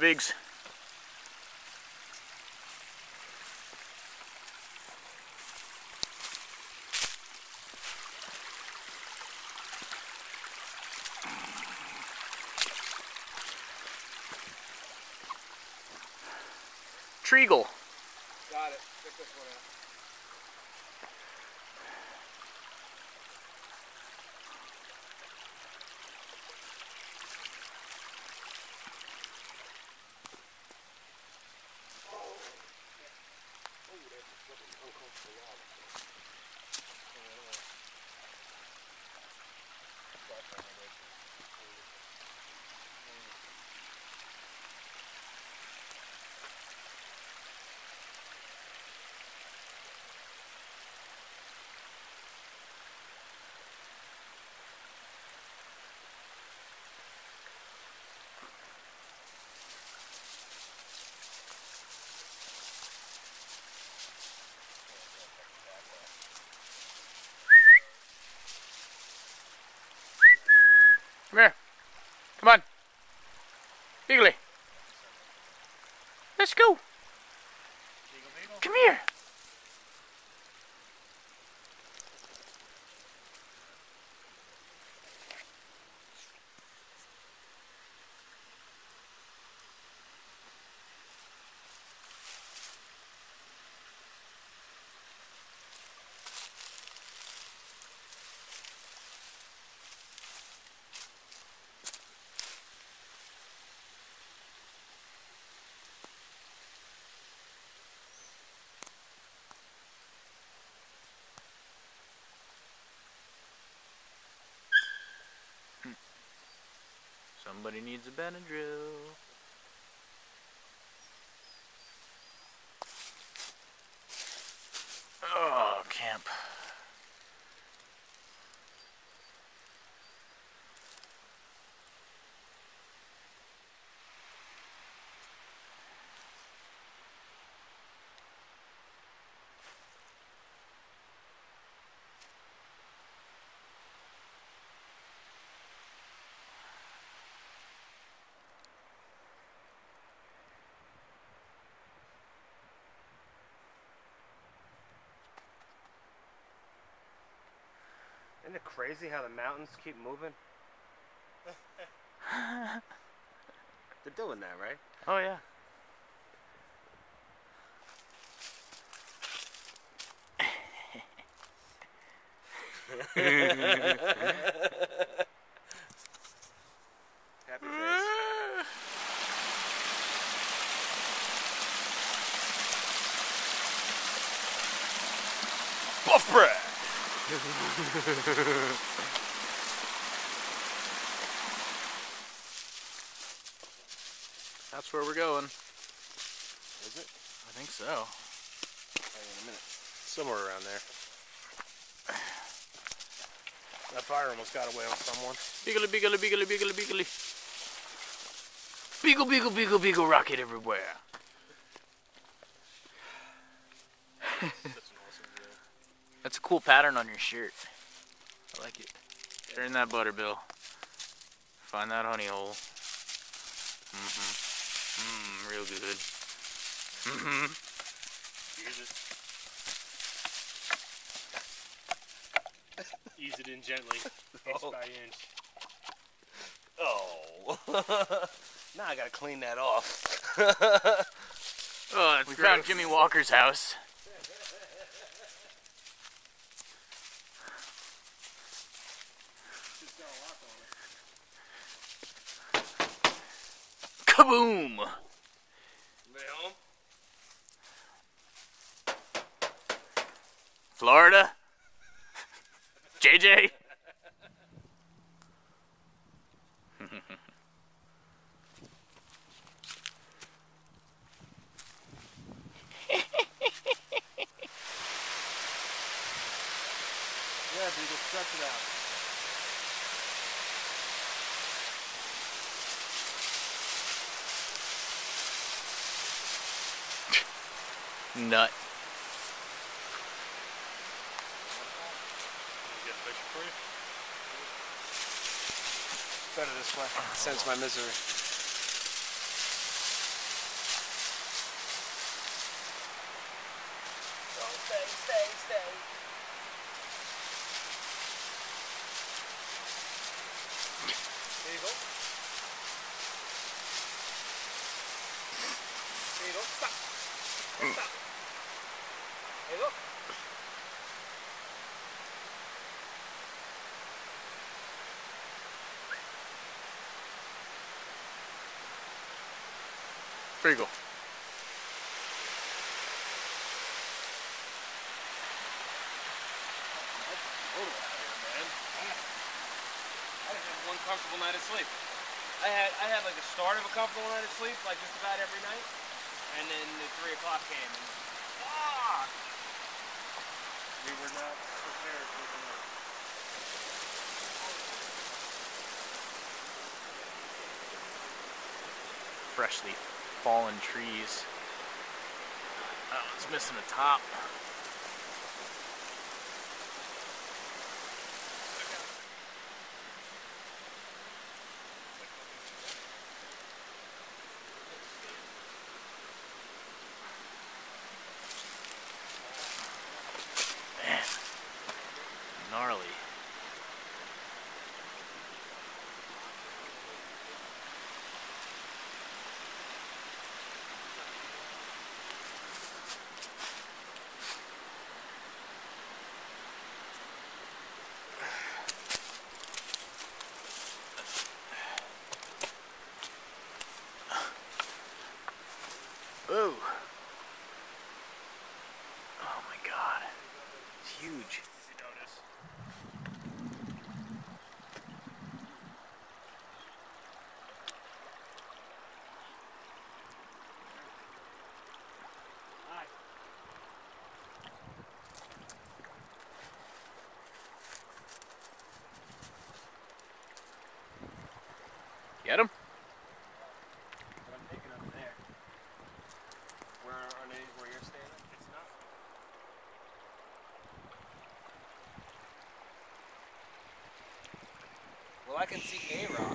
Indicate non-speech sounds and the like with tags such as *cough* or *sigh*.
bigs. Treagle. Got it. Check this one out. Come here. Come on. Beagley. Let's go. Come here. Somebody needs a Benadryl. Oh, camp. Isn't it crazy how the mountains keep moving? *laughs* They're doing that, right? Oh, yeah. *laughs* Happy face. Buff bread. *laughs* That's where we're going. Is it? I think so. On a minute. Somewhere around there. That fire almost got away on someone. Beagle, beagle, beagle, beagle, beagle. Beagle, beagle, beagle, beagle, rocket everywhere. *laughs* That's a cool pattern on your shirt. I like it. Turn that butterbill. Find that honey hole. Mm-hmm. Mmm, real good. Mm-hmm. Use it. Ease it in gently, *laughs* inch Oh. by inch. Oh. *laughs* now I gotta clean that off. *laughs* Oh, we found Jimmie Walker's house. Kaboom! Florida? *laughs* JJ? nut. Better this way. Sense my misery. Stay, stay, stay. Eagle. Eagle. Stop. Stop. Free go. I didn't one comfortable night of sleep. I had I had like the start of a comfortable night of sleep, like just about every night, and then the three o'clock came. And, fuck! We were not prepared for the night. Freshly fallen trees. Oh, that one's missing a top. Ooh. Oh my god. It's huge. I can see A Rock.